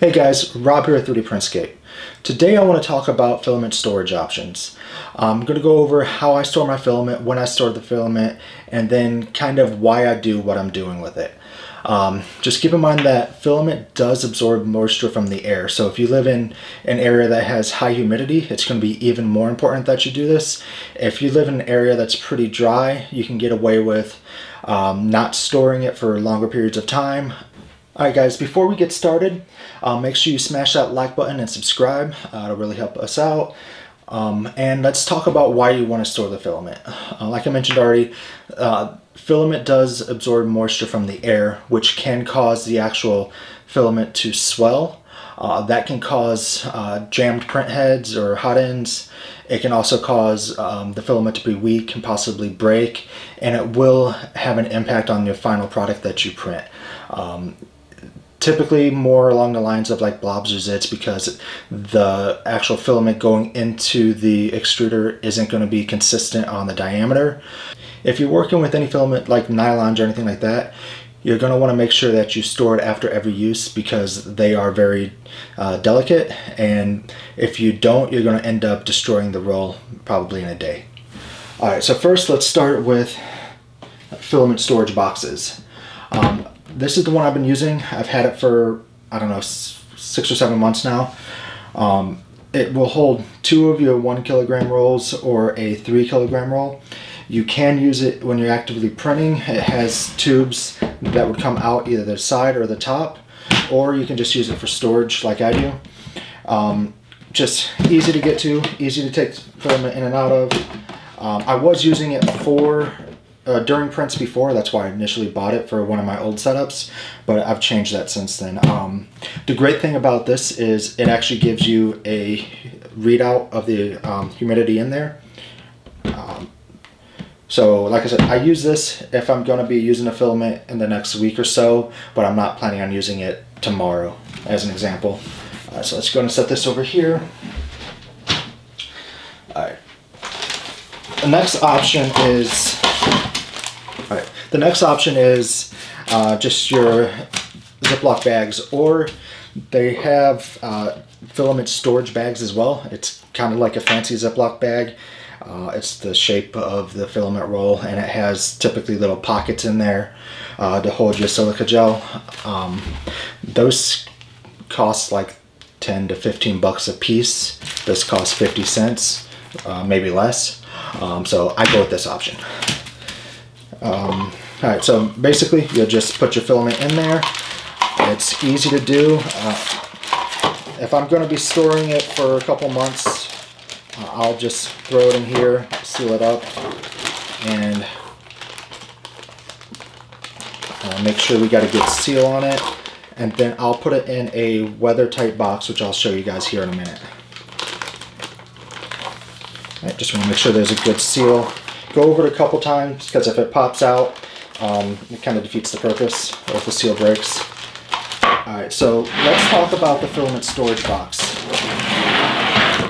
Hey guys, Rob here at 3D Printscape. Today I want to talk about filament storage options. I'm going to go over how I store my filament, when I store the filament, and then kind of why I do what I'm doing with it. Um, just keep in mind that filament does absorb moisture from the air. So if you live in an area that has high humidity, it's going to be even more important that you do this. If you live in an area that's pretty dry, you can get away with um, not storing it for longer periods of time. Alright guys, before we get started, uh, make sure you smash that like button and subscribe. Uh, it'll really help us out. Um, and let's talk about why you want to store the filament. Uh, like I mentioned already, uh, filament does absorb moisture from the air, which can cause the actual filament to swell. Uh, that can cause uh, jammed print heads or hot ends. It can also cause um, the filament to be weak and possibly break, and it will have an impact on your final product that you print. Um, typically more along the lines of like blobs or zits because the actual filament going into the extruder isn't going to be consistent on the diameter. If you're working with any filament like nylons or anything like that, you're going to want to make sure that you store it after every use because they are very uh, delicate and if you don't you're going to end up destroying the roll probably in a day. Alright so first let's start with filament storage boxes. Um, this is the one I've been using. I've had it for, I don't know, six or seven months now. Um, it will hold two of your one kilogram rolls or a three kilogram roll. You can use it when you're actively printing. It has tubes that would come out either the side or the top, or you can just use it for storage like I do. Um, just easy to get to, easy to take filament in and out of. Um, I was using it for uh, during prints before. That's why I initially bought it for one of my old setups, but I've changed that since then. Um, the great thing about this is it actually gives you a readout of the um, humidity in there. Um, so like I said, I use this if I'm going to be using a filament in the next week or so, but I'm not planning on using it tomorrow as an example. Uh, so let's go and set this over here. All right. The next option is the next option is uh, just your Ziploc bags, or they have uh, filament storage bags as well. It's kind of like a fancy Ziploc bag. Uh, it's the shape of the filament roll and it has typically little pockets in there uh, to hold your silica gel. Um, those cost like 10 to 15 bucks a piece. This costs 50 cents, uh, maybe less. Um, so I go with this option. Um, all right, so basically you'll just put your filament in there. It's easy to do. Uh, if I'm gonna be storing it for a couple months, uh, I'll just throw it in here, seal it up, and uh, make sure we got a good seal on it. And then I'll put it in a weather tight box, which I'll show you guys here in a minute. Right, just wanna make sure there's a good seal. Go over it a couple times, because if it pops out, um, it kind of defeats the purpose if the seal breaks. Alright, so let's talk about the filament storage box.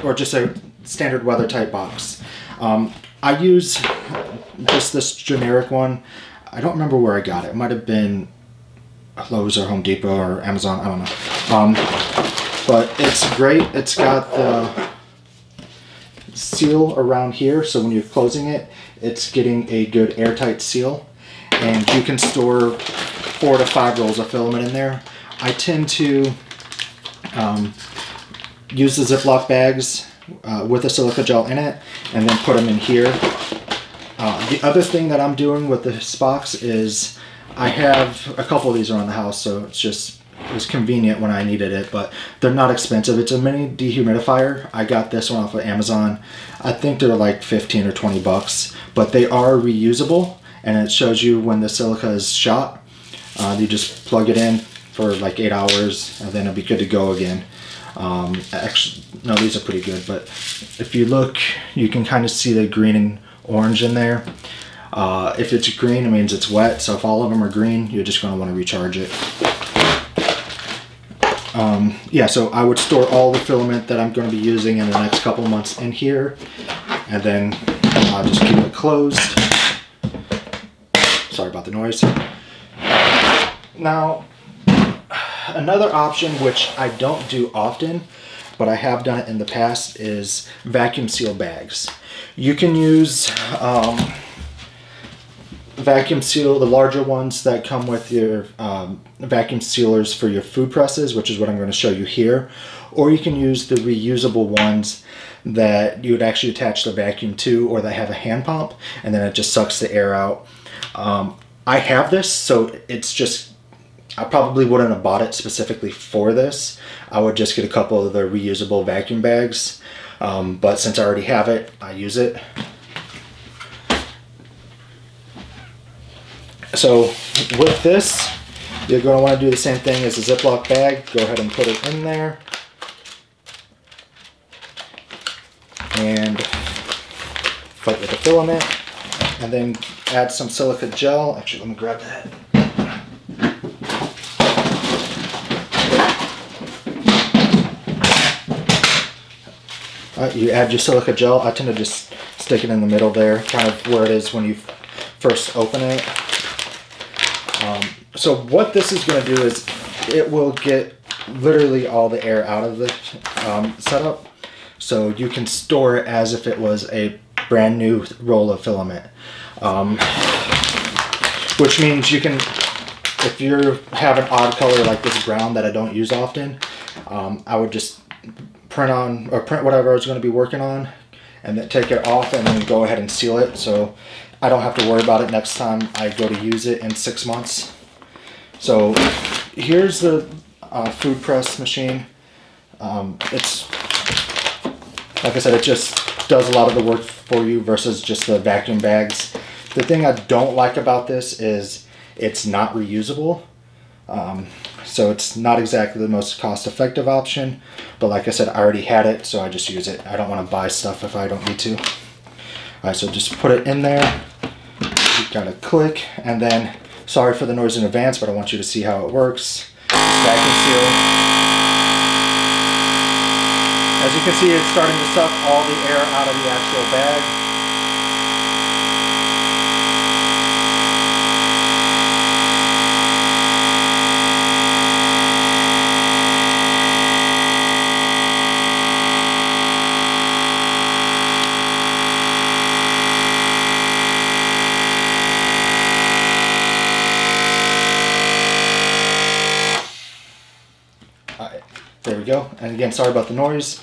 Or just a standard weather type box. Um, I use just this generic one. I don't remember where I got it. It might have been Lowe's or Home Depot or Amazon. I don't know. Um, but it's great. It's got the seal around here. So when you're closing it, it's getting a good airtight seal and you can store four to five rolls of filament in there. I tend to um, use the Ziploc bags uh, with a silica gel in it and then put them in here. Uh, the other thing that I'm doing with this box is I have a couple of these around the house so it's just it was convenient when I needed it, but they're not expensive. It's a mini dehumidifier. I got this one off of Amazon. I think they're like 15 or 20 bucks, but they are reusable and it shows you when the silica is shot. Uh, you just plug it in for like eight hours and then it'll be good to go again. Um, actually, no, these are pretty good, but if you look, you can kind of see the green and orange in there. Uh, if it's green, it means it's wet, so if all of them are green, you're just going to want to recharge it. Um, yeah, so I would store all the filament that I'm going to be using in the next couple months in here, and then I'll just keep it closed. Sorry about the noise. Now, another option, which I don't do often, but I have done it in the past, is vacuum seal bags. You can use um, vacuum seal, the larger ones that come with your um, vacuum sealers for your food presses, which is what I'm going to show you here. Or you can use the reusable ones that you would actually attach the vacuum to or that have a hand pump and then it just sucks the air out. Um, I have this, so it's just, I probably wouldn't have bought it specifically for this. I would just get a couple of the reusable vacuum bags. Um, but since I already have it, I use it. So with this, you're going to want to do the same thing as a Ziploc bag. Go ahead and put it in there. And fight with the filament. And then add some silica gel. Actually, let me grab that. you add your silica gel. I tend to just stick it in the middle there, kind of where it is when you first open it. Um, so what this is going to do is it will get literally all the air out of the um, setup. So you can store it as if it was a brand new roll of filament. Um, which means you can, if you have an odd color like this brown that I don't use often, um, I would just print on, or print whatever I was going to be working on, and then take it off and then go ahead and seal it. So I don't have to worry about it next time I go to use it in six months. So here's the uh, food press machine. Um, it's, like I said, it just does a lot of the work for you versus just the vacuum bags. The thing I don't like about this is it's not reusable. Um, so it's not exactly the most cost-effective option, but like I said, I already had it, so I just use it. I don't want to buy stuff if I don't need to. All right, so just put it in there. You gotta click, and then, sorry for the noise in advance, but I want you to see how it works. As you can see, it's starting to suck all the air out of the actual bag. There we go. And again, sorry about the noise.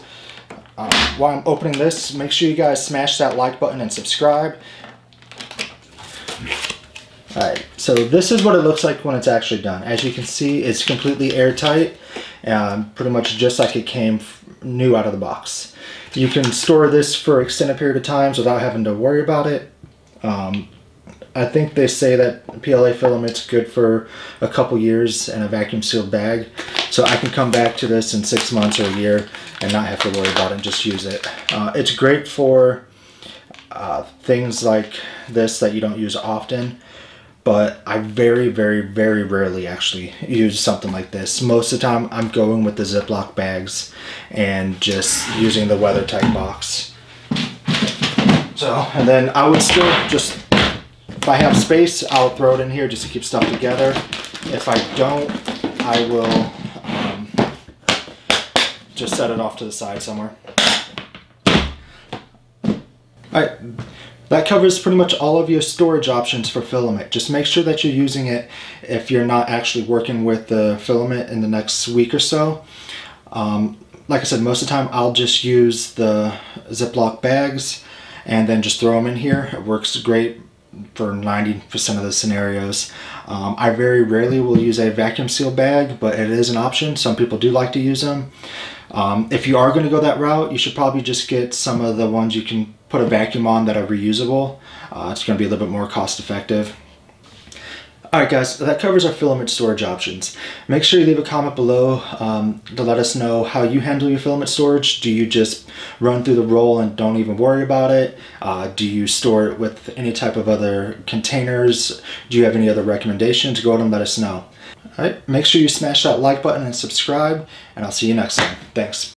Um, while I'm opening this, make sure you guys smash that like button and subscribe. Alright, so this is what it looks like when it's actually done. As you can see, it's completely airtight, um, pretty much just like it came new out of the box. You can store this for extended period of times without having to worry about it. Um, I think they say that PLA filament's good for a couple years in a vacuum sealed bag. So I can come back to this in six months or a year and not have to worry about it and just use it. Uh, it's great for uh, things like this that you don't use often, but I very, very, very rarely actually use something like this. Most of the time I'm going with the Ziploc bags and just using the weather tight box. So, and then I would still just if I have space, I'll throw it in here just to keep stuff together. If I don't, I will um, just set it off to the side somewhere. Alright, that covers pretty much all of your storage options for filament. Just make sure that you're using it if you're not actually working with the filament in the next week or so. Um, like I said, most of the time I'll just use the Ziploc bags and then just throw them in here. It works great for 90% of the scenarios. Um, I very rarely will use a vacuum seal bag, but it is an option. Some people do like to use them. Um, if you are going to go that route, you should probably just get some of the ones you can put a vacuum on that are reusable. Uh, it's going to be a little bit more cost effective. Alright guys, that covers our filament storage options. Make sure you leave a comment below um, to let us know how you handle your filament storage. Do you just run through the roll and don't even worry about it? Uh, do you store it with any type of other containers? Do you have any other recommendations? Go ahead and let us know. Alright, make sure you smash that like button and subscribe, and I'll see you next time. Thanks.